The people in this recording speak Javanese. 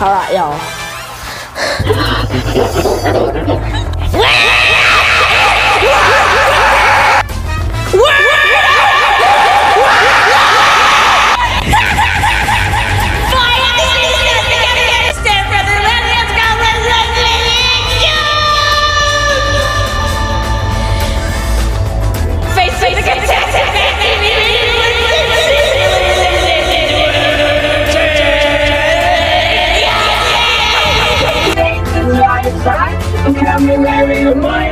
好了，要。your mind.